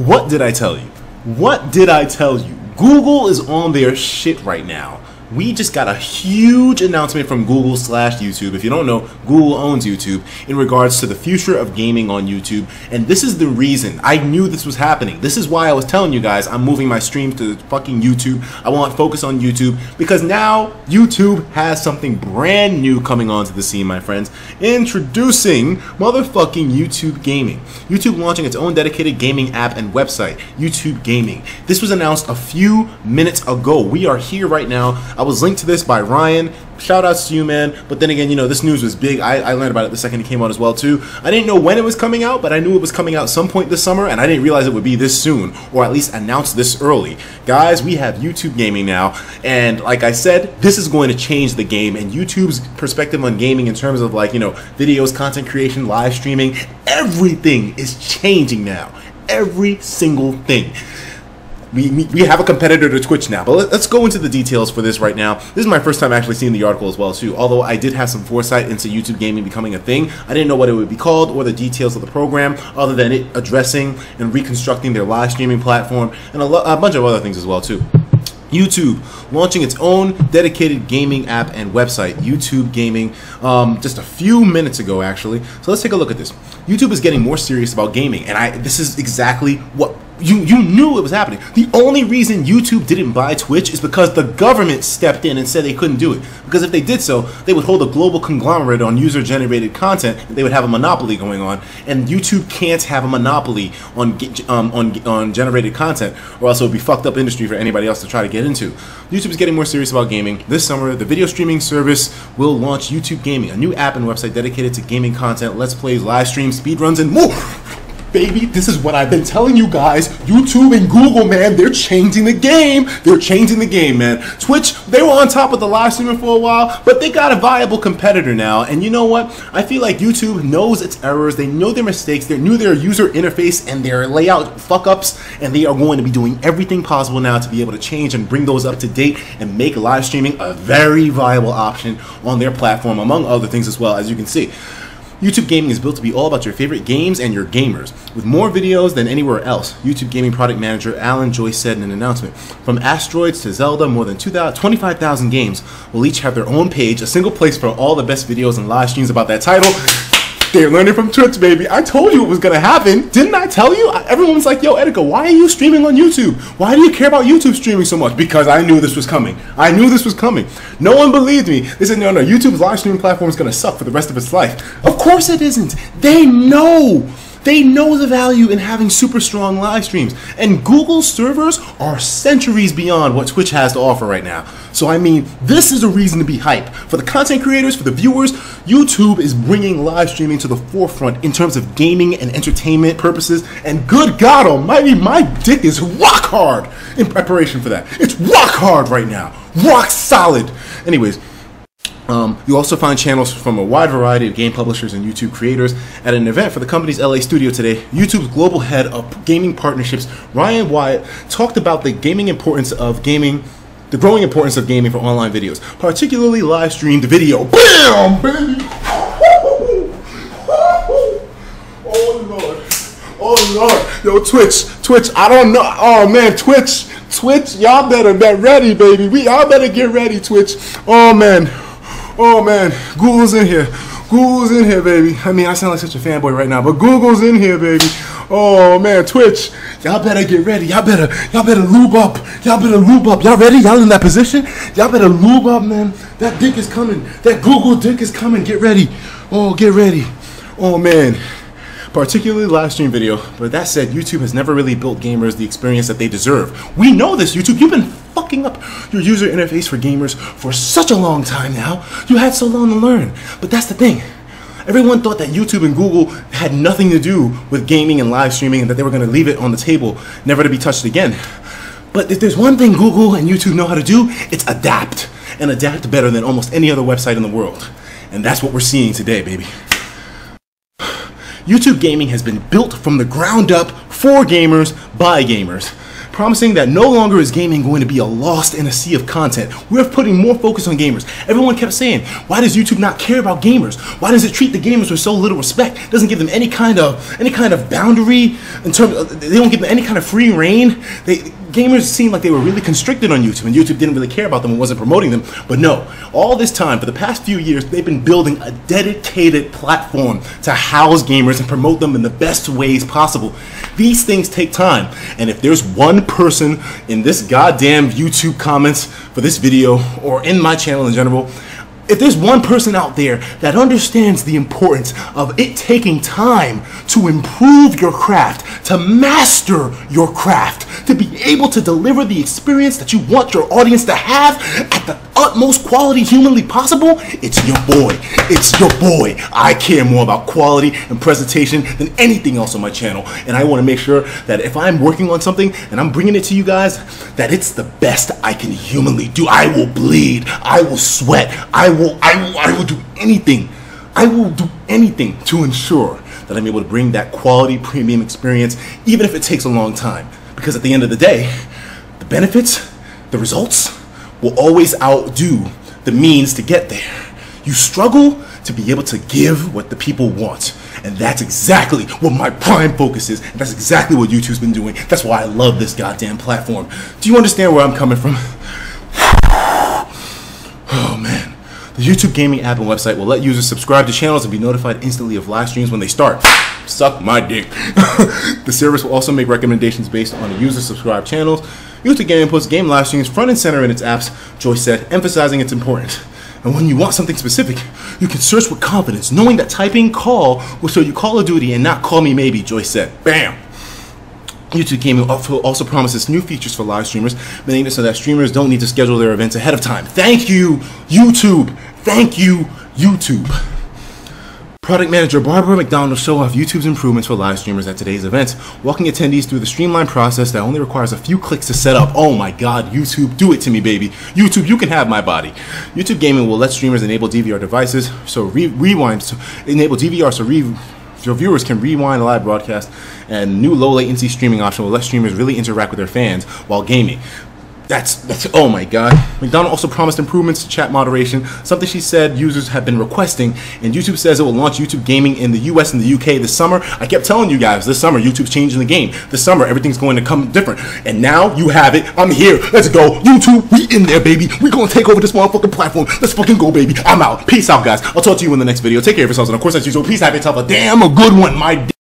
What did I tell you? What did I tell you? Google is on their shit right now we just got a huge announcement from Google slash YouTube. If you don't know, Google owns YouTube in regards to the future of gaming on YouTube. And this is the reason I knew this was happening. This is why I was telling you guys I'm moving my stream to fucking YouTube. I want focus on YouTube because now YouTube has something brand new coming onto the scene, my friends. Introducing motherfucking YouTube Gaming. YouTube launching its own dedicated gaming app and website, YouTube Gaming. This was announced a few minutes ago. We are here right now I was linked to this by Ryan. Shout outs to you, man. But then again, you know, this news was big. I, I learned about it the second it came out as well, too. I didn't know when it was coming out, but I knew it was coming out some point this summer, and I didn't realize it would be this soon, or at least announced this early. Guys, we have YouTube gaming now, and like I said, this is going to change the game, and YouTube's perspective on gaming in terms of like, you know, videos, content creation, live streaming, everything is changing now. Every single thing we, we have a competitor to Twitch now. But let, us go into the details for this right now. This is my first time actually seeing the article as well too. Although I did have some foresight into YouTube gaming becoming a thing, I didn't know what it would be called or the details of the program, other than it addressing and reconstructing their live streaming platform and a, lo- a bunch of other things as well too. YouTube launching its own dedicated gaming app and website, YouTube Gaming, um, just a few minutes ago, actually. So let's take a look at this. YouTube is getting more serious about gaming, and I this is exactly what you you knew it was happening. The only reason YouTube didn't buy Twitch is because the government stepped in and said they couldn't do it. Because if they did so, they would hold a global conglomerate on user-generated content. they would have a monopoly going on, and YouTube can't have a monopoly on um, on on generated content, or else it would be fucked up industry for anybody else to try to get into. YouTube is getting more serious about gaming. This summer, the video streaming service will launch YouTube Gaming, a new app and website dedicated to gaming content, let's plays, live streams, speedruns, and more baby. This is what I've been telling you guys. YouTube and Google, man, they're changing the game. They're changing the game, man. Twitch, they were on top of the live streaming for a while, but they got a viable competitor now. And you know what? I feel like YouTube knows its errors. They know their mistakes. They knew their user interface and their layout fuck ups, and they are going to be doing everything possible now to be able to change and bring those up to date and make live streaming a very viable option on their platform, among other things as well, as you can see. YouTube Gaming is built to be all about your favorite games and your gamers, with more videos than anywhere else. YouTube Gaming product manager Alan Joyce said in an announcement. From Asteroids to Zelda, more than 25,000 games will each have their own page, a single place for all the best videos and live streams about that title. They're learning from Twitch, baby. I told you it was gonna happen. Didn't I tell you? Everyone was like, yo, Etika, why are you streaming on YouTube? Why do you care about YouTube streaming so much? Because I knew this was coming. I knew this was coming. No one believed me. They said, no, no, YouTube's live streaming platform is gonna suck for the rest of its life. Of course it isn't. They know. They know the value in having super strong live streams. And Google's servers are centuries beyond what Twitch has to offer right now. So, I mean, this is a reason to be hype. For the content creators, for the viewers, YouTube is bringing live streaming to the forefront in terms of gaming and entertainment purposes. And good God almighty, my dick is rock hard in preparation for that. It's rock hard right now. Rock solid. Anyways, um, you also find channels from a wide variety of game publishers and YouTube creators at an event for the company's LA studio today. YouTube's global head of gaming partnerships, Ryan Wyatt, talked about the gaming importance of gaming, the growing importance of gaming for online videos, particularly live streamed video. Bam, baby! Oh lord! Oh lord! Yo, Twitch, Twitch, I don't know. Oh man, Twitch, Twitch, y'all better get ready, baby. We y'all better get ready, Twitch. Oh man. Oh man, Google's in here. Google's in here, baby. I mean, I sound like such a fanboy right now, but Google's in here, baby. Oh man, Twitch, y'all better get ready. Y'all better, y'all better lube up. Y'all better lube up. Y'all ready? Y'all in that position? Y'all better lube up, man. That dick is coming. That Google dick is coming. Get ready. Oh, get ready. Oh man particularly live stream video. But that said, YouTube has never really built gamers the experience that they deserve. We know this, YouTube. You've been fucking up your user interface for gamers for such a long time now. You had so long to learn. But that's the thing. Everyone thought that YouTube and Google had nothing to do with gaming and live streaming and that they were going to leave it on the table, never to be touched again. But if there's one thing Google and YouTube know how to do, it's adapt. And adapt better than almost any other website in the world. And that's what we're seeing today, baby. YouTube gaming has been built from the ground up for gamers by gamers. Promising that no longer is gaming going to be a lost in a sea of content. We're putting more focus on gamers. Everyone kept saying, why does YouTube not care about gamers? Why does it treat the gamers with so little respect? It doesn't give them any kind of any kind of boundary in terms of, they don't give them any kind of free reign. They gamers seemed like they were really constricted on YouTube, and YouTube didn't really care about them and wasn't promoting them. But no, all this time, for the past few years, they've been building a dedicated platform to house gamers and promote them in the best ways possible. These things take time, and if there's one person in this goddamn YouTube comments for this video or in my channel in general, if there's one person out there that understands the importance of it taking time to improve your craft, to master your craft, to be able to deliver the experience that you want your audience to have at the utmost quality humanly possible, it's your boy. It's your boy. I care more about quality and presentation than anything else on my channel. And I want to make sure that if I'm working on something and I'm bringing it to you guys, that it's the best I can humanly do. I will bleed. I will sweat. I will, I will, I will do anything. I will do anything to ensure that I'm able to bring that quality premium experience, even if it takes a long time. Because at the end of the day, the benefits, the results, will always outdo the means to get there. You struggle to be able to give what the people want. And that's exactly what my prime focus is. And that's exactly what YouTube's been doing. That's why I love this goddamn platform. Do you understand where I'm coming from? Oh man. The YouTube gaming app and website will let users subscribe to channels and be notified instantly of live streams when they start. Suck my dick. the service will also make recommendations based on the user subscribed channels. YouTube Gaming puts game live streams front and center in its apps, Joyce said, emphasizing its importance. And when you want something specific, you can search with confidence, knowing that typing call will show you Call of Duty and not Call Me Maybe, Joyce said. Bam! YouTube Gaming also promises new features for live streamers, making it so that streamers don't need to schedule their events ahead of time. Thank you, YouTube! Thank you, YouTube! Product manager Barbara McDonald will show off YouTube's improvements for live streamers at today's event, walking attendees through the streamlined process that only requires a few clicks to set up. Oh my god, YouTube, do it to me, baby. YouTube, you can have my body. YouTube Gaming will let streamers enable DVR devices, so re- rewind, so enable DVR so re- your viewers can rewind the live broadcast, and new low latency streaming option will let streamers really interact with their fans while gaming. That's that's oh my god. McDonald also promised improvements to chat moderation, something she said users have been requesting, and YouTube says it will launch YouTube gaming in the US and the UK this summer. I kept telling you guys this summer YouTube's changing the game. This summer everything's going to come different. And now you have it. I'm here. Let's go. YouTube, we in there, baby. We gonna take over this motherfucking platform. Let's fucking go, baby. I'm out. Peace out, guys. I'll talk to you in the next video. Take care of yourselves, and of course, as usual, please have yourself a damn a good one, my